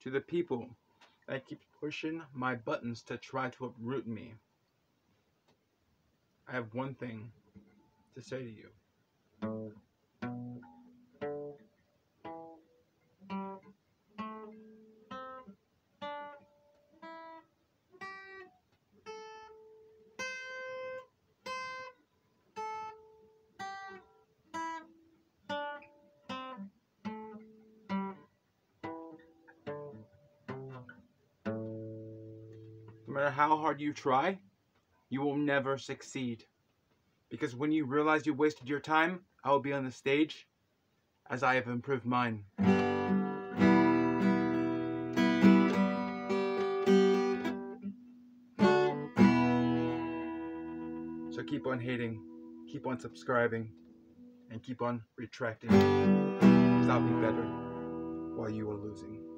to the people that keep pushing my buttons to try to uproot me. I have one thing to say to you. No matter how hard you try, you will never succeed. Because when you realize you wasted your time, I will be on the stage as I have improved mine. So keep on hating, keep on subscribing, and keep on retracting. Because I'll be better while you are losing.